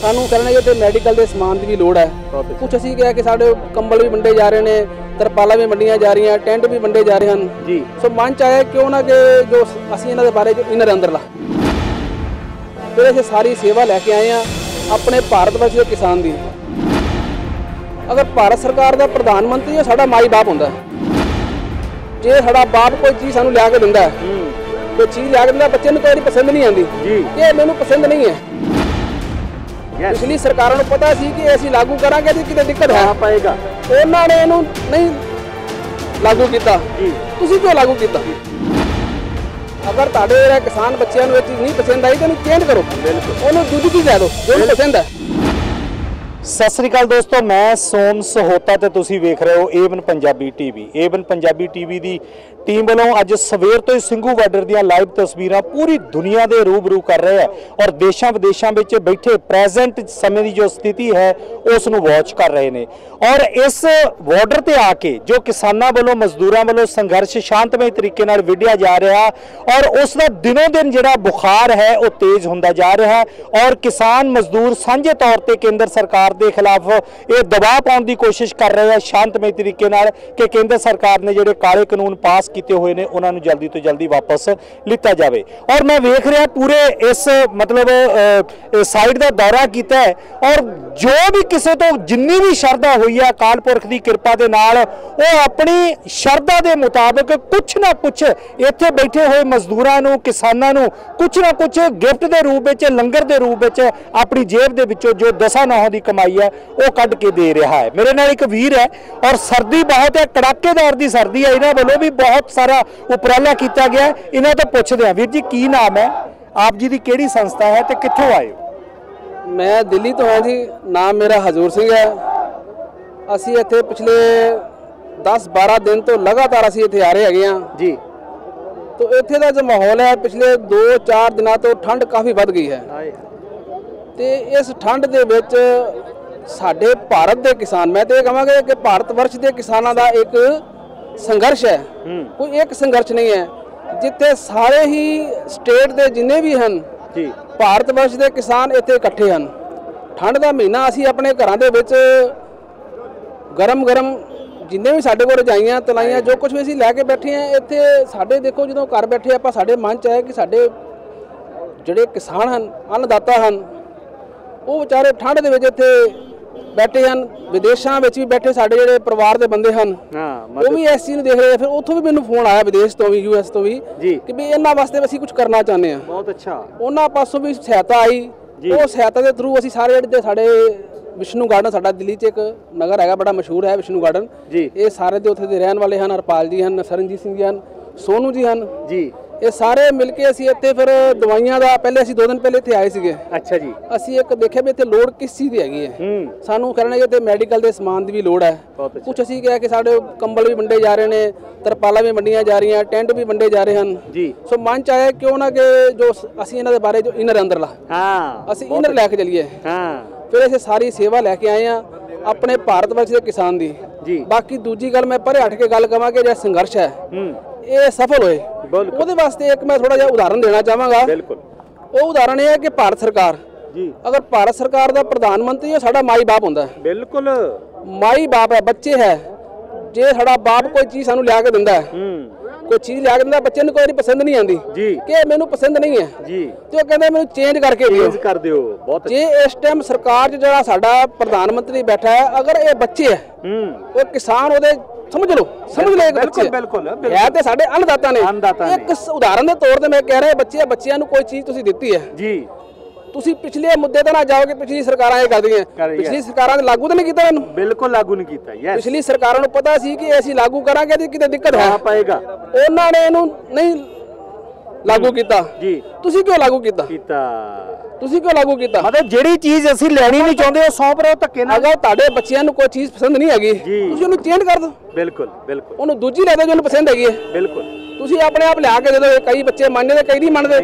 ਸਾਨੂੰ ਕਰਨਗੇ ਤੇ ਮੈਡੀਕਲ ਦੇ ਸਮਾਨ ਦੀ ਵੀ ਲੋੜ ਹੈ। ਕੁਝ ਅਸੀਂ ਕਿਹਾ ਕਿ ਸਾਡੇ ਕੰਬਲ ਵੀ ਵੰਡੇ ਜਾ ਰਹੇ ਨੇ ਤਰਪਾਲਾਂ ਵੀ ਵੰਡੀਆਂ ਜਾ ਰਹੀਆਂ ਟੈਂਟ ਵੀ ਵੰਡੇ ਜਾ ਰਹੇ ਹਨ। ਜੀ। ਸੋ ਮਨ ਚ ਆਇਆ ਕਿਉਂ ਨਾ ਕਿ ਜੋ ਅਸੀਂ ਇਹਨਾਂ ਦੇ ਬਾਰੇ ਜੋ ਇਨਰ ਅੰਦਰਲਾ। ਫਿਰ ਅਸੀਂ ਸਾਰੀ ਸੇਵਾ ਲੈ ਕੇ ਆਏ ਆ ਆਪਣੇ ਭਾਰਤ ਵਰਸ਼ ਦੇ ਕਿਸਾਨ ਦੀ। ਅਗਰ ਭਾਰਤ ਸਰਕਾਰ ਦਾ ਪ੍ਰਧਾਨ ਮੰਤਰੀ ਹੈ ਸਾਡਾ ਮਾਈ ਬਾਪ ਹੁੰਦਾ ਜੇ ਸਾਡਾ ਬਾਪ ਕੋਈ ਚੀਜ਼ ਸਾਨੂੰ ਲਿਆ ਕੇ ਦਿੰਦਾ ਹੈ, ਕੋਈ ਚੀਜ਼ ਲਿਆ ਕੇ ਦਿੰਦਾ ਬੱਚੇ ਨੂੰ ਕੋਈ ਪਸੰਦ ਨਹੀਂ ਆਉਂਦੀ। ਜੀ। ਇਹ ਮੈਨੂੰ ਪਸੰਦ ਨਹੀਂ ਹੈ। ਪਿਛਲੀ ਸਰਕਾਰਾਂ ਨੂੰ ਪਤਾ ਸੀ ਕਿ ਅਸੀਂ ਲਾਗੂ ਕਰਾਂਗੇ ਤੇ ਕਿਤੇ ਦਿੱਕਤ ਹੈ। ਆ ਪਾਏਗਾ। ਉਹਨਾਂ ਨੇ ਇਹਨੂੰ ਨਹੀਂ ਲਾਗੂ ਕੀਤਾ। ਜੀ। ਤੁਸੀਂ ਕਿਉਂ ਲਾਗੂ ਕੀਤਾ? ਅਗਰ ਤੁਹਾਡੇ ਕਿਸਾਨ ਬੱਚਿਆਂ ਨੂੰ ਇਹ ਚੀਜ਼ ਨਹੀਂ ਪਸੰਦ ਆਈ ਤਾਂ ਇਹਨੂੰ ਚੇਂਜ ਕਰੋ। ਬਿਲਕੁਲ। ਉਹਨੂੰ ਦੂਜੀ ਚੀਜ਼ ਦੇ ਦਿਓ ਜੋ ਪਸੰਦ ਹੈ। ਸਤਿ ਸ੍ਰੀ ਅਕਾਲ ਦੋਸਤੋ, ਮੈਂ ਸੋਮ ਸਹੋਤਾ ਤੇ ਤੁਸੀਂ ਵੇਖ ਰਹੇ ਹੋ Avon Punjabi TV Avon Punjabi TV ਦੀ ਟੀਮ ਵੱਲੋਂ ਅੱਜ ਸਵੇਰ ਤੋਂ ਹੀ ਸਿੰਘੂ ਬਾਰਡਰ ਦੀਆਂ ਲਾਈਵ ਤਸਵੀਰਾਂ ਪੂਰੀ ਦੁਨੀਆ ਦੇ ਰੂਬਰੂ ਕਰ ਰਹੇ ਹੈ ਔਰ ਦੇਸ਼ਾਂ ਵਿਦੇਸ਼ਾਂ ਵਿੱਚ ਬੈਠੇ ਪ੍ਰੈਜ਼ੈਂਟ ਸਮੇਂ ਦੀ ਜੋ ਸਥਿਤੀ ਹੈ, ਉਸ ਨੂੰ ਵਾਚ ਕਰ ਰਹੇ ਨੇ। ਔਰ ਇਸ ਬਾਰਡਰ ਤੇ ਆ ਕੇ ਜੋ ਕਿਸਾਨਾਂ ਵੱਲੋਂ, ਮਜ਼ਦੂਰਾਂ ਵੱਲੋਂ ਸੰਘਰਸ਼ ਸ਼ਾਂਤਮਈ ਤਰੀਕੇ ਨਾਲ ਵਿੱਢਿਆ ਜਾ ਰਿਹਾ ਔਰ ਉਸ ਦਾ ਦਿਨੋ ਦਿਨ ਜਿਹੜਾ ਬੁਖਾਰ ਹੈ, ਉਹ ਤੇਜ਼ ਹੁੰਦਾ ਜਾ ਰਿਹਾ ਔਰ ਕਿਸਾਨ ਮਜ਼ਦੂਰ ਸਾਂਝੇ ਤੌਰ ਤੇ ਕੇਂਦਰ ਸਰਕਾਰ ਦੇ ਖਿਲਾਫ ਇਹ ਦਬਾਅ ਪਾਉਣ ਦੀ ਕੋਸ਼ਿਸ਼ ਕਰ ਰਹੇ ਆ ਸ਼ਾਂਤਮਈ ਤਰੀਕੇ ਨਾਲ ਕਿ ਕੇਂਦਰ ਸਰਕਾਰ ਨੇ ਜਿਹੜੇ ਕਾਲੇ ਕਾਨੂੰਨ ਪਾਸ ਕੀਤੇ ਹੋਏ ਨੇ, ਉਹਨਾਂ ਨੂੰ ਜਲਦੀ ਤੋਂ ਜਲਦੀ ਵਾਪਸ ਲਿੱਤਾ ਜਾਵੇ। ਔਰ ਮੈਂ ਵੇਖ ਰਿਹਾ ਪੂਰੇ ਇਸ ਮਤਲਬ ਸਾਈਡ ਦਾ ਦੌਰਾ ਕੀਤਾ ਹੈ ਔਰ ਜੋ ਵੀ ਕਿਸੇ ਤੋਂ ਜਿੰਨੀ ਵੀ ਸ਼ਰਧਾ ਹੋਈ ਹੈ ਅਕਾਲ ਪੁਰਖ ਦੀ ਕਿਰਪਾ ਦੇ ਨਾਲ, ਉਹ ਆਪਣੀ ਸ਼ਰਧਾ ਦੇ ਮੁਤਾਬਕ ਕੁਛ ਨਾ ਕੁਛ ਇੱਥੇ ਬੈਠੇ ਹੋਏ ਮਜ਼ਦੂਰਾਂ ਨੂੰ, ਕਿਸਾਨਾਂ ਨੂੰ ਕੁਛ ਨਾ ਕੁਛ ਗਿਫਟ ਦੇ ਰੂਪ ਵਿੱਚ, ਲੰਗਰ ਦੇ ਰੂਪ ਵਿੱਚ ਆਪਣੀ ਜੇਬ ਦੇ ਵਿੱਚੋਂ ਜੋ ਦਸਾਂ ਨੌਹਾਂ ਦੀ ਕਮਾਈ ਹੈ ਉਹ ਕੱਢ ਕੇ ਦੇ ਰਿਹਾ ਹੈ। ਮੇਰੇ ਨਾਲ ਇੱਕ ਵੀਰ ਹੈ ਔਰ ਸਰਦੀ ਬਹੁਤ ਹੈ ਕੜਾਕੇਦਾਰ ਦੀ ਸਰਦੀ ਹੈ। ਇਹਨਾਂ ਵੱਲੋਂ ਵੀ ਬਹੁਤ ਸਾਰਾ ਉਪਰਾਲਾ ਕੀਤਾ ਗਿਆ। ਇਹਨਾਂ ਤੋਂ ਪੁੱਛਦੇ ਹਾਂ। ਵੀਰ ਜੀ ਕੀ ਨਾਮ ਹੈ? ਆਪ ਜੀ ਦੀ ਕਿਹੜੀ ਸੰਸਥਾ ਹੈ ਤੇ ਕਿੱਥੋਂ ਆਏ ਹੋ? ਮੈਂ ਦਿੱਲੀ ਤੋਂ ਹਾਂ ਜੀ। ਨਾਮ ਮੇਰਾ ਹਜ਼ੂਰ ਸਿੰਘ ਹੈ। ਅਸੀਂ ਇੱਥੇ ਪਿਛਲੇ 10-12 ਦਿਨ ਤੋਂ ਲਗਾਤਾਰ ਅਸੀਂ ਇੱਥੇ ਆ ਰਹੇ ਹੈਗੇ ਆ ਜੀ। ਤੋਂ ਇੱਥੇ ਦਾ ਜੋ ਮਾਹੌਲ ਹੈ ਪਿਛਲੇ 2-4 ਦਿਨਾਂ ਤੋਂ ਠੰਡ ਕਾਫੀ ਵੱਧ ਗਈ ਹੈ। ਤੇ ਇਸ ਠੰਡ ਦੇ ਵਿੱਚ ਸਾਡੇ ਭਾਰਤ ਦੇ ਕਿਸਾਨ ਮੈਂ ਤੇ ਇਹ ਕਹਾਂਗਾ ਕਿ ਭਾਰਤ ਵਰਸ਼ ਦੇ ਕਿਸਾਨਾਂ ਦਾ ਇੱਕ ਸੰਘਰਸ਼ ਹੈ। ਕੋਈ ਇੱਕ ਸੰਘਰਸ਼ ਨਹੀਂ ਹੈ। ਜਿੱਥੇ ਸਾਰੇ ਹੀ ਸਟੇਟ ਦੇ ਜਿੰਨੇ ਵੀ ਹਨ ਜੀ। ਭਾਰਤ ਵਰਸ਼ ਦੇ ਕਿਸਾਨ ਇੱਥੇ ਇਕੱਠੇ ਹਨ। ਠੰਡ ਦਾ ਮਹੀਨਾ ਅਸੀਂ ਆਪਣੇ ਘਰਾਂ ਦੇ ਵਿੱਚ ਗਰਮ ਗਰਮ ਜਿੰਨੇ ਵੀ ਸਾਡੇ ਕੋਲ ਰਜਾਈਆਂ ਤਲਾਈਆਂ ਜੋ ਕੁਝ ਵੀ ਅਸੀਂ ਲੈ ਕੇ ਬੈਠੇ ਆ ਇੱਥੇ ਸਾਡੇ ਦੇਖੋ ਜਦੋਂ ਘਰ ਬੈਠੇ ਆਪਾਂ ਸਾਡੇ ਮਨ ਚ ਆਇਆ ਕਿ ਸਾਡੇ ਜਿਹੜੇ ਕਿਸਾਨ ਹਨ ਅੰਨਦਾਤਾ ਹਨ ਉਹ ਵਿਚਾਰੇ ਠੰਡ ਦੇ ਵਿੱਚ ਇੱਥੇ ਬੈਠੇ ਹਨ ਵਿਦੇਸ਼ਾਂ ਵਿੱਚ ਵੀ ਬੈਠੇ ਸਾਡੇ ਜਿਹੜੇ ਪਰਿਵਾਰ ਦੇ ਬੰਦੇ ਹਨ ਹਾਂ ਉਹ ਵੀ ਇਸ ਚੀਜ਼ ਨੂੰ ਦੇਖ ਰਹੇ ਆ ਫਿਰ ਉੱਥੋਂ ਵੀ ਮੈਨੂੰ ਫੋਨ ਆਇਆ ਵਿਦੇਸ਼ ਤੋਂ ਵੀ ਯੂਐਸ ਤੋਂ ਵੀ ਕਿ ਵੀ ਇਹਨਾਂ ਵਾਸਤੇ ਅਸੀਂ ਕੁਝ ਕਰਨਾ ਚਾਹੁੰਦੇ ਆ ਬਹੁਤ ਅੱਛਾ। ਉਹਨਾਂ ਪਾਸੋਂ ਵੀ ਸਹਾਇਤਾ ਆਈ। ਉਹ ਸਹਾਇਤਾ ਦੇ ਥਰੂ ਅਸੀਂ ਸਾਰੇ ਜਿਹੜੇ ਸਾਡੇ ਵਿਸ਼ਨੂੰ ਗਾਰਡਨ ਸਾਡਾ ਦਿੱਲੀ 'ਚ ਇੱਕ ਨਗਰ ਹੈਗਾ ਬੜਾ ਮਸ਼ਹੂਰ ਹੈ ਵਿਸ਼ਨੂੰ ਗਾਰਡਨ ਜੀ। ਇਹ ਸਾਰੇ ਦੇ ਉੱਥੇ ਦੇ ਰਹਿਣ ਵਾਲੇ ਹਨ ਹਰਪਾਲ ਜੀ ਹਨ ਸਰਨਜੀਤ ਸਿੰਘ ਜੀ ਹਨ ਸੋਨੂ ਜੀ ਹਨ। ਜੀ। ਇਹ ਸਾਰੇ ਮਿਲ ਕੇ ਅਸੀਂ ਇੱਥੇ ਫਿਰ ਦਵਾਈਆਂ ਦਾ ਪਹਿਲੇ ਅਸੀਂ ਦੋ ਦਿਨ ਪਹਿਲੇ ਇੱਥੇ ਆਏ ਸੀਗੇ। ਅੱਛਾ ਜੀ। ਅਸੀਂ ਇੱਕ ਦੇਖਿਆ ਵੀ ਇੱਥੇ ਲੋੜ ਕਿਸ ਚੀਜ਼ ਦੀ ਹੈਗੀ ਹੈ। ਹੂੰ। ਸਾਨੂੰ ਕਰਨਗੇ ਤੇ ਮੈਡੀਕਲ ਦੇ ਸਮਾਨ ਦੀ ਵੀ ਲੋੜ ਹੈ। ਬਹੁਤ ਅੱਛਾ। ਕੁਝ ਅਸੀਂ ਕਿਹਾ ਕਿ ਸਾਡੇ ਕੰਬਲ ਵੀ ਵੰਡੇ ਜਾ ਰਹੇ ਨੇ ਤਰਪਾਲਾਂ ਵੀ ਵੰਡੀਆਂ ਜਾ ਰਹੀਆਂ ਟੈਂਟ ਵੀ ਵੰਡੇ ਜਾ ਰਹੇ ਹਨ। ਜੀ। ਸੋ ਮਨ ਚ ਆਇਆ ਕਿਉਂ ਨਾ ਕਿ ਜੋ ਅਸੀਂ ਇਹਨਾਂ ਦੇ ਬਾਰੇ ਜੋ ਇਨਰ ਅੰਦਰਲਾ। ਹਾਂ ਅਸੀਂ ਇਨਰ ਲੈ ਕੇ ਚੱਲੀਏ। ਹਾਂ। ਫਿਰ ਅਸੀਂ ਸਾਰੀ ਸੇਵਾ ਲੈ ਕੇ ਆਏ ਆ ਆਪਣੇ ਭਾਰਤ ਵਰਸ਼ ਦੇ ਕਿਸਾਨ ਦੀ। ਜੀ। ਬਾਕੀ ਦੂਜੀ ਗੱਲ ਮੈਂ ਪਰੇ ਹਟ ਕੇ ਗੱਲ ਕਵਾਂ ਕਿ ਜਿਹੜਾ ਸੰਘਰਸ਼ ਹੈ। ਹੂੰ। ਇਹ ਸਫਲ ਹੋਏ। ਉਹਦੇ ਵਾਸਤੇ ਇੱਕ ਮੈਂ ਥੋੜਾ ਜਿਹਾ ਉਦਾਹਰਣ ਦੇਣਾ ਚਾਹਾਂਗਾ। ਬਿਲਕੁਲ। ਉਹ ਉਦਾਹਰਣ ਇਹ ਹੈ ਕਿ ਭਾਰਤ ਸਰਕਾਰ ਜੀ। ਅਗਰ ਭਾਰਤ ਸਰਕਾਰ ਦਾ ਪ੍ਰਧਾਨ ਮੰਤਰੀ ਉਹ ਸਾਡਾ ਮਾਈ ਬਾਪ ਹੁੰਦਾ ਹੈ। ਬਿਲਕੁਲ। ਮਾਈ ਬਾਪ ਹੈ ਬੱਚੇ ਹੈ। ਜੇ ਸਾਡਾ ਬਾਪ ਕੋਈ ਚੀਜ਼ ਸਾਨੂੰ ਲਿਆ ਕੇ ਦਿੰਦਾ ਹੈ ਕੋਈ ਚੀਜ਼ ਲਿਆ ਕੇ ਦਿੰਦਾ ਬੱਚੇ ਨੂੰ ਕੋਈ ਪਸੰਦ ਨਹੀਂ ਆਉਂਦੀ। ਜੀ। ਕਿ ਮੈਨੂੰ ਪਸੰਦ ਨਹੀਂ ਹੈ। ਜੀ। ਤੇ ਉਹ ਕਹਿੰਦੇ ਮੈਨੂੰ ਚੇਂਜ ਕਰਕੇ ਦਿਓ। ਚੇਂਜ ਕਰ ਦਿਓ। ਬਹੁਤ ਜੇ ਇਸ ਟਾਈਮ ਸਰਕਾਰ 'ਚ ਜਿਹੜਾ ਸਾਡਾ ਪ੍ਰਧਾਨ ਮੰਤਰੀ ਬੈਠਾ ਹੈ ਅਗਰ ਇਹ ਬੱਚੇ ਹੈ ਹੂੰ। ਉਹ ਕਿਸਾਨ ਉਹਦੇ ਸਮਝ ਲਓ ਸਮਝ ਬਿਲਕੁਲ, ਬੱਚੇ। ਬਿਲਕੁਲ, ਬਿਲਕੁਲ। ਹੈ ਤੇ ਸਾਡੇ ਅੰਨਦਾਤਾ ਨੇ। ਇੱਕ ਉਦਾਹਰਨ ਦੇ ਤੌਰ ਤੇ ਮੈਂ ਕਹਿ ਰਿਹਾ ਬੱਚੇ ਬੱਚਿਆਂ ਨੂੰ ਕੋਈ ਚੀਜ਼ ਤੁਸੀਂ ਦਿੱਤੀ ਹੈ। ਜੀ। ਤੁਸੀਂ ਪਿਛਲੇ ਮੁੱਦੇ ਤੇ ਨਾ ਜਾਓ ਕਿ ਪਿਛਲੀ ਸਰਕਾਰਾਂ ਇਹ ਕਰਦੀਆਂ। ਪਿਛਲੀ ਸਰਕਾਰਾਂ ਨੇ ਲਾਗੂ ਤਾਂ ਨਹੀਂ ਕੀਤਾ ਇਹਨੂੰ ਬਿਲਕੁਲ ਲਾਗੂ ਨਹੀਂ ਕੀਤਾ ਯੈਸ ਪਿਛਲੀ ਸਰਕਾਰਾਂ ਨੂੰ ਪਤਾ ਸੀ ਕਿ ਅਸੀਂ ਲਾਗੂ ਕਰਾਂਗੇ ਤੇ ਕਿਤੇ ਦਿੱਕਤ ਹੈ ਪਾਏਗਾ। ਉਹਨਾਂ ਨੇ ਇਹਨੂੰ ਨਹੀਂ ਲਾਗੂ ਕੀਤਾ? ਜੀ। ਤੁਸੀਂ ਕਿਉਂ ਲਾਗੂ ਕੀਤਾ? ਕੀਤਾ। ਤੁਸੀਂ ਕਿਉਂ ਲਾਗੂ ਕੀਤਾ? ਮਤਲਬ ਜਿਹੜੀ ਚੀਜ਼ ਅਸੀਂ ਲੈਣੀ ਨਹੀਂ ਚਾਹੁੰਦੇ ਉਹ ਸੌਂਪ ਰਹੇ ਹੋ ਧੱਕੇ ਨਾਲ? ਅਗਰ ਤੁਹਾਡੇ ਬੱਚਿਆਂ ਨੂੰ ਕੋਈ ਚੀਜ਼ ਪਸੰਦ ਨਹੀਂ ਹੈਗੀ ਜੀ। ਤੁਸੀਂ ਉਹਨੂੰ ਚੇਂਜ ਕਰ ਦਿਓ। ਬਿਲਕੁਲ ਬਿਲਕੁਲ। ਉਹਨੂੰ ਦੂਜੀ ਲੈ ਦਿਓ ਜਿਹਨੂੰ ਪਸੰਦ ਹੈਗੀ ਹੈ। ਬਿਲਕੁਲ। ਤੁਸੀਂ ਆਪਣੇ ਆਪ ਲਿਆ ਕੇ ਦੇ ਦਿਓ ਕਈ ਬੱਚੇ ਮੰਨਦੇ ਕਈ ਨਹੀਂ ਮੰਨਦੇ।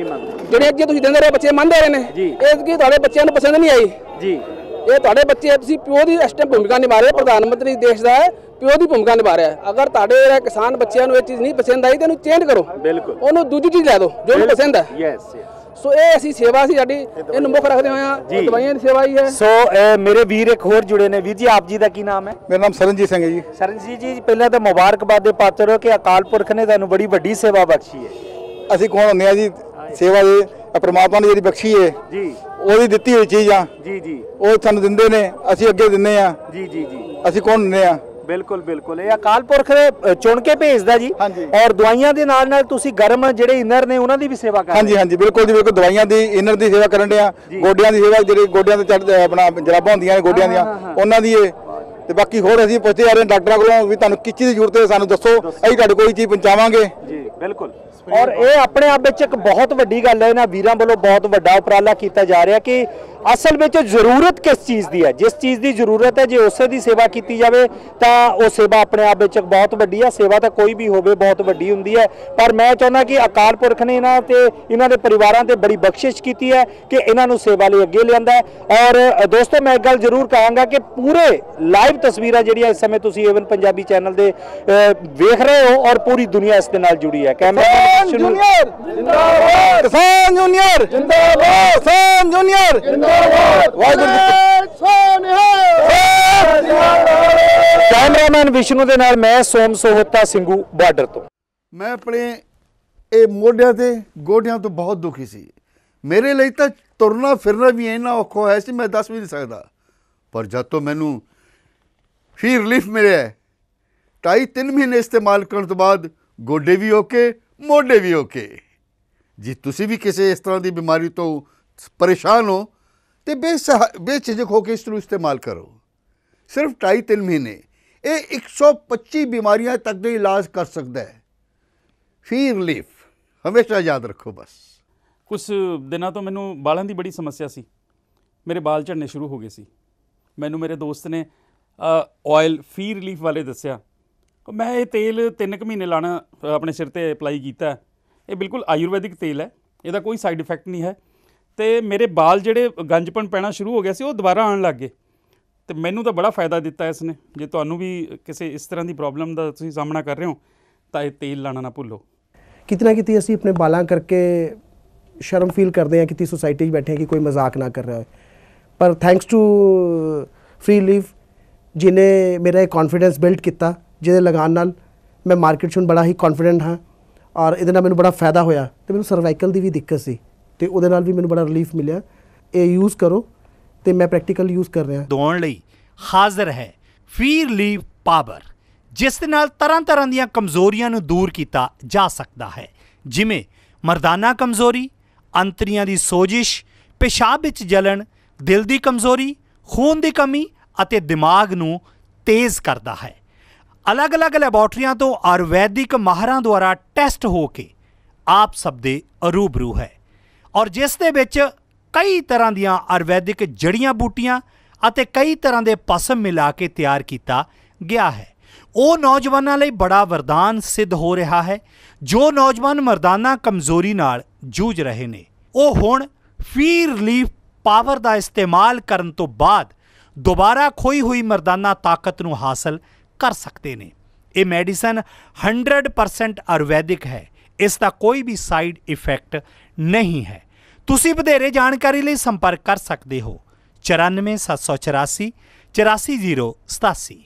ਜਿਹੜੇ ਅੱਗੇ ਤੁਸੀਂ ਦਿੰਦੇ ਰਹੇ ਬੱਚੇ ਮੰਨਦੇ ਰਹੇ ਨੇ। ਜੀ। ਇਹ ਕੀ ਤੁਹਾਡੇ ਬੱਚਿਆਂ ਨੂੰ ਪਸੰਦ ਨਹੀਂ ਆਈ? ਜੀ। ਇਹ ਤੁਹਾਡੇ ਬੱਚੇ ਤੁਸੀਂ ਪਿਓ ਦੀ ਇਸ ਟਾਈਮ ਭੂਮਿਕਾ ਨਿਭਾ ਰਹੇ ਪ੍ਰਧਾਨ ਮੰਤਰੀ ਦੇਸ਼ ਦਾ ਹੈ ਪਿਓ ਦੀ ਭੂਮਿਕਾ ਨਿਭਾ ਰਿਹਾ ਹੈ। ਅਗਰ ਤੁਹਾਡੇ ਜਿਹੜਾ ਕਿਸਾਨ ਬੱਚਿਆਂ ਨੂੰ ਇਹ ਚੀਜ਼ ਨਹੀਂ ਪਸੰਦ ਆਈ ਤਾਂ ਇਹਨੂੰ ਚੇਂਜ ਕਰੋ। ਬਿਲਕੁਲ। ਉਹਨੂੰ ਦੂਜੀ ਚੀਜ਼ ਲੈ ਦਿਓ ਜੋ ਉਹਨੂੰ ਪਸੰਦ ਹੈ। ਯੈਸ ਯੈਸ ਸੋ ਇਹ ਅਸੀਂ ਸੇਵਾ ਸੀ ਸਾਡੀ ਇਹਨੂੰ ਮੁੱਖ ਰੱਖਦੇ ਹੋਇਆ ਜੀ। ਦਵਾਈਆਂ ਦੀ ਸੇਵਾ ਹੀ ਹੈ। ਸੋ ਮੇਰੇ ਵੀਰ ਇੱਕ ਹੋਰ ਜੁੜੇ ਨੇ। ਵੀਰ ਜੀ ਆਪ ਜੀ ਦਾ ਕੀ ਨਾਮ ਹੈ? ਮੇਰਾ ਨਾਮ ਸਰਨਜੀਤ ਸਿੰਘ ਹੈ ਜੀ। ਸਰਨਜੀਤ ਜੀ ਪਹਿਲਾਂ ਤਾਂ ਮੁਬਾਰਕਬਾਦ ਦੇ ਪਾਤਰ ਹੋ ਕਿ ਅਕਾਲ ਪੁਰਖ ਨੇ ਤੁਹਾਨੂੰ ਬੜੀ ਵੱਡੀ ਸੇਵਾ ਬਖਸ਼ੀ ਹੈ। ਅਸੀਂ ਕੌਣ ਹੁੰਦੇ ਆ ਜੀ? ਸੇਵਾ ਦੇ ਪ੍ਰਮਾਤਮਾ ਨੇ ਜਿਹੜੀ ਬਖਸ਼ੀ ਹੈ। ਜੀ। ਉਹਦੀ ਦਿੱਤੀ ਹੋਈ ਚੀਜ਼ ਆ। ਜੀ ਜੀ। ਉਹ ਸਾਨੂੰ ਦਿੰਦੇ ਨੇ ਅਸੀਂ ਅੱਗੇ ਦਿੰਦੇ ਆ। ਜੀ ਜੀ ਜੀ। ਅਸੀਂ ਕੌਣ ਹੁੰਦੇ ਆ? ਬਿਲਕੁਲ ਬਿਲਕੁਲ। ਇਹ ਅਕਾਲ ਪੁਰਖ ਚੁਣ ਕੇ ਭੇਜਦਾ ਜੀ। ਔਰ ਦਵਾਈਆਂ ਦੇ ਨਾਲ ਨਾਲ ਤੁਸੀਂ ਗਰਮ ਜਿਹੜੇ ਇਨਰ ਨੇ ਉਹਨਾਂ ਦੀ ਵੀ ਸੇਵਾ ਕਰ ਹਾਂਜੀ ਹਾਂਜੀ ਬਿਲਕੁਲ ਜੀ ਬਿਲਕੁਲ। ਦਵਾਈਆਂ ਦੀ ਇਨਰ ਦੀ ਸੇਵਾ ਕਰਨ ਦੇ ਆ। ਗੋਡਿਆਂ ਦੀ ਸੇਵਾ ਜਿਹੜੇ ਗੋਡਿਆਂ ਤੇ ਚੜ੍ਹ ਆਪਣਾ ਜਰਾਬਾਂ ਹੁੰਦੀਆਂ ਨੇ ਗੋਡਿਆਂ ਦੀਆਂ ਉਹਨਾਂ ਦੀ ਇਹ ਤੇ ਬਾਕੀ ਹੋਰ ਅਸੀਂ ਪੁੱਛਦੇ ਆ ਰਹੇ ਹਾਂ ਡਾਕਟਰਾਂ ਕੋਲੋਂ ਵੀ ਤੁਹਾਨੂੰ ਕਿਸ ਚੀਜ਼ ਦੀ ਜ਼ਰੂਰਤ ਹੈ ਸਾਨੂੰ ਦੱਸੋ ਅਸੀਂ ਤੁਹਾਡੇ ਕੋਈ ਚੀਜ਼ ਪਹੁੰਚਾਵਾਂਗੇ। ਜੀ ਬਿਲਕੁਲ। ਔਰ ਇਹ ਆਪਣੇ ਆਪ ਵਿੱਚ ਇੱਕ ਬਹੁਤ ਵੱਡੀ ਗੱਲ ਹੈ ਇਹਨਾਂ ਵੀਰਾਂ ਵੱਲੋਂ ਬਹੁਤ ਵੱਡਾ ਉਪਰਾਲਾ ਕੀਤਾ ਜਾ ਰਿਹਾ ਕਿ ਅਸਲ ਵਿੱਚ ਜ਼ਰੂਰਤ ਕਿਸ ਚੀਜ਼ ਦੀ ਹੈ? ਜਿਸ ਚੀਜ਼ ਦੀ ਜ਼ਰੂਰਤ ਹੈ ਜੇ ਉਸੇ ਦੀ ਸੇਵਾ ਕੀਤੀ ਜਾਵੇ ਤਾਂ ਉਹ ਸੇਵਾ ਆਪਣੇ ਆਪ ਵਿੱਚ ਬਹੁਤ ਵੱਡੀ ਹੈ। ਸੇਵਾ ਤਾਂ ਕੋਈ ਵੀ ਹੋਵੇ ਬਹੁਤ ਵੱਡੀ ਹੁੰਦੀ ਹੈ। ਪਰ ਮੈਂ ਚਾਹੁੰਦਾ ਕਿ ਅਕਾਲ ਪੁਰਖ ਨੇ ਇਹਨਾਂ ਤੇ ਇਹਨਾਂ ਦੇ ਪਰਿਵਾਰਾਂ ਤੇ ਬੜੀ ਬਖਸ਼ਿਸ਼ ਕੀਤੀ ਹੈ ਕਿ ਇਹਨਾਂ ਨੂੰ ਸੇਵਾ ਲਈ ਅੱਗੇ ਲਿਆਂਦਾ ਔਰ ਦੋਸਤੋ ਮੈਂ ਇੱਕ ਗੱਲ ਜ਼ਰੂਰ ਕਹਾਂਗਾ ਕਿ ਪੂਰੇ ਲਾਈਵ ਤਸਵੀਰਾਂ ਜਿਹੜੀਆਂ ਇਸ ਸਮੇਂ ਤੁਸੀਂ ਏਵਨ ਪੰਜਾਬੀ ਚੈਨਲ ਦੇ ਵੇਖ ਰਹੇ ਹੋ ਔਰ ਪੂਰੀ ਦੁਨੀਆ ਇਸ ਦੇ ਨਾਲ ਜੁੜੀ ਹੈ। ਕੈਮਰਾ ਜੂਨੀਅਰ! ਜਿੰਦਾਬਾਦ! ਕਿਸਾਨ ਜੂਨੀਅਰ! ਜਿੰਦਾਬਾਦ! ਕਿਸਾਨ ਜੂਨੀਅਰ! ਜਿੰਦਾਬਾਦ ਕੈਮਰਾਮੈਨ ਵਿਸ਼ਨੂੰ ਦੇ ਨਾਲ ਮੈਂ ਸੋਮ ਸੋਹਤਾ ਸਿੰਘੂ ਬਾਰਡਰ ਤੋਂ। ਮੈਂ ਆਪਣੇ ਇਹ ਮੋਢਿਆਂ ਤੇ ਗੋਡਿਆਂ ਤੋਂ ਬਹੁਤ ਦੁਖੀ ਸੀ। ਮੇਰੇ ਲਈ ਤਾਂ ਤੁਰਨਾ ਫਿਰਨਾ ਵੀ ਇੰਨਾ ਔਖਾ ਹੋਇਆ ਸੀ ਮੈਂ ਦੱਸ ਵੀ ਨਹੀਂ ਸਕਦਾ। ਪਰ ਜਦ ਤੋਂ ਮੈਨੂੰ ਫੀ ਰਿਲੀਫ ਮਿਲਿਆ ਹੈ, ਢਾਈ ਤਿੰਨ ਮਹੀਨੇ ਇਸਤੇਮਾਲ ਕਰਨ ਤੋਂ ਬਾਅਦ ਗੋਡੇ ਵੀ ਓਕੇ ਮੋਢੇ ਵੀ ਓਕੇ ਜੀ ਤੁਸੀਂ ਵੀ ਕਿਸੇ ਇਸ ਤਰ੍ਹਾਂ ਦੀ ਬਿਮਾਰੀ ਤੋਂ ਪਰੇਸ਼ਾਨ ਹੋ ਤੇ ਬੇਸਹਾ ਬੇਚਿਜਕ ਹੋ ਕੇ ਇਸ ਨੂੰ ਇਸਤੇਮਾਲ ਕਰੋ। ਸਿਰਫ ਢਾਈ ਤਿੰਨ ਮਹੀਨੇ। ਇਹ 125 ਬਿਮਾਰੀਆਂ ਤੱਕ ਦੇ ਇਲਾਜ ਕਰ ਸਕਦਾ ਹੈ। ਫੀ ਰਿਲੀਫ ਹਮੇਸ਼ਾ ਯਾਦ ਰੱਖੋ ਬਸ। ਕੁਝ ਦਿਨਾਂ ਤੋਂ ਮੈਨੂੰ ਬਾਲਾਂ ਦੀ ਬੜੀ ਸਮੱਸਿਆ ਸੀ। ਮੇਰੇ ਬਾਲ ਝੜਨੇ ਸ਼ੁਰੂ ਹੋ ਗਏ ਸੀ। ਮੈਨੂੰ ਮੇਰੇ ਦੋਸਤ ਨੇ ਆਇਲ ਫੀ ਰਿਲੀਫ ਵਾਲੇ ਦੱਸਿਆ। ਮੈਂ ਇਹ ਤੇਲ 3 ਕੁ ਮਹੀਨੇ ਲਾਣਾ ਆਪਣੇ ਸਿਰ ਤੇ ਅਪਲਾਈ ਕੀਤਾ। ਇਹ ਬਿਲਕੁਲ ਆਯੁਰਵੈਦਿਕ ਤੇਲ ਹੈ। ਇਹਦਾ ਕੋਈ ਸਾਈਡ ਇਫੈਕਟ ਨਹੀਂ ਹੈ। ਤੇ ਮੇਰੇ ਵਾਲ ਜਿਹੜੇ ਗੰਜਪਣ ਪੈਣਾ ਸ਼ੁਰੂ ਹੋ ਗਿਆ ਸੀ, ਉਹ ਦੁਬਾਰਾ ਆਉਣ ਲੱਗ ਗਏ। ਤੇ ਮੈਨੂੰ ਤਾਂ ਬੜਾ ਫਾਇਦਾ ਦਿੱਤਾ ਇਸ ਨੇ ਜੇ ਤੁਹਾਨੂੰ ਵੀ ਕਿਸੇ ਇਸ ਤਰ੍ਹਾਂ ਦੀ ਪ੍ਰੋਬਲਮ ਦਾ ਤੁਸੀਂ ਸਾਹਮਣਾ ਕਰ ਰਹੇ ਹੋ, ਤਾਂ ਇਹ ਤੇਲ ਲਾਣਾ ਨਾ ਭੁੱਲੋ। ਕਿਤਨਾ ਕਿਤੇ ਅਸੀਂ ਆਪਣੇ ਬਾਲਾਂ ਕਰਕੇ ਸ਼ਰਮ ਫੀਲ ਕਰਦੇ ਹਾਂ, ਕਿਤੇ ਸੋਸਾਇਟੀ 'ਚ ਬੈਠੇ ਹਾਂ ਕਿ ਕੋਈ ਮਜ਼ਾਕ ਨਾ ਕਰ ਰਿਹਾ ਹੋਏ। ਪਰ ਥੈਂਕਸ ਟੂ ਫ੍ਰੀ ਲੀਵ ਜਿਨੇ ਮੇਰਾ ਇਹ ਕੌਨਫੀਡੈਂਸ ਬਿਲਡ ਕੀਤਾ, ਜਿਹਦੇ ਲਗਾਨ ਨਾਲ ਮੈਂ ਮਾਰਕੀਟ 'ਚ ਹੁਣ ਬੜਾ ਹੀ ਕੌਨਫੀਡੈਂਟ ਹਾਂ, ਔਰ ਇਹਦੇ ਨਾਲ ਮੈਨੂੰ ਬੜਾ ਫਾਇਦਾ ਹੋਇਆ। ਤੇ ਮੈਨੂੰ ਸਰਵਾਈਕਲ ਦੀ ਵੀ ਦਿੱਕਤ ਸੀ। ਤੇ ਉਹਦੇ ਨਾਲ ਵੀ ਮੈਨੂੰ ਬੜਾ ਰਿਲੀਫ ਮਿਲਿਆ। ਇਹ ਯੂਜ਼ ਕਰੋ ਤੇ ਮੈਂ ਪ੍ਰੈਕਟੀਕਲ ਯੂਜ਼ ਕਰ ਰਿਹਾ। ਦੋਣ ਲਈ ਹਾਜ਼ਰ ਹੈ ਫੀਰ ਲੀਵ ਪਾਵਰ ਜਿਸ ਦੇ ਨਾਲ ਤਰ੍ਹਾਂ ਤਰ੍ਹਾਂ ਦੀਆਂ ਕਮਜ਼ੋਰੀਆਂ ਨੂੰ ਦੂਰ ਕੀਤਾ ਜਾ ਸਕਦਾ ਹੈ। ਜਿਵੇਂ ਮਰਦਾਨਾ ਕਮਜ਼ੋਰੀ, ਅੰਤਰੀਆਂ ਦੀ ਸੋਜਿਸ਼, ਪਿਸ਼ਾਬ ਵਿੱਚ ਜਲਣ, ਦਿਲ ਦੀ ਕਮਜ਼ੋਰੀ, ਖੂਨ ਦੀ ਕਮੀ ਅਤੇ ਦਿਮਾਗ ਨੂੰ ਤੇਜ਼ ਕਰਦਾ ਹੈ। ਅਲੱਗ-ਅਲੱਗ ਲੈਬੋਰਟਰੀਆਂ ਤੋਂ ਆਯੁਰਵੈਦਿਕ ਮਾਹਰਾਂ ਦੁਆਰਾ ਟੈਸਟ ਹੋ ਕੇ ਆਪ ਸਭ ਦੇ ਅਰੂਬਰੂ ਹੈ। ਔਰ ਜਿਸ ਦੇ ਵਿੱਚ ਕਈ ਤਰ੍ਹਾਂ ਦੀਆਂ ਆਯੁਰਵੈਦਿਕ ਜੜੀਆਂ ਬੂਟੀਆਂ ਅਤੇ ਕਈ ਤਰ੍ਹਾਂ ਦੇ ਪਸਮ ਮਿਲਾ ਕੇ ਤਿਆਰ ਕੀਤਾ ਗਿਆ ਹੈ। ਉਹ ਨੌਜਵਾਨਾਂ ਲਈ ਬੜਾ ਵਰਦਾਨ ਸਿੱਧ ਹੋ ਰਿਹਾ ਹੈ, ਜੋ ਨੌਜਵਾਨ ਮਰਦਾਨਾ ਕਮਜ਼ੋਰੀ ਨਾਲ ਜੂਝ ਰਹੇ ਨੇ। ਉਹ ਹੁਣ ਫੀ ਰਿਲੀਫ ਪਾਵਰ ਦਾ ਇਸਤੇਮਾਲ ਕਰਨ ਤੋਂ ਬਾਅਦ ਦੁਬਾਰਾ ਖੋਈ ਹੋਈ ਮਰਦਾਨਾ ਤਾਕਤ ਨੂੰ ਹਾਸਲ ਕਰ ਸਕਦੇ ਨੇ। ਇਹ ਮੈਡੀਸਨ 100% ਆਯੁਰਵੈਦਿਕ ਹੈ, ਇਸ ਦਾ ਕੋਈ ਵੀ ਸਾਈਡ ਇਫੈਕਟ ਨਹੀਂ ਹੈ। ਤੁਸੀਂ ਵਧੇਰੇ ਜਾਣਕਾਰੀ ਲਈ ਸੰਪਰਕ ਕਰ ਸਕਦੇ ਹੋ। 94784 84087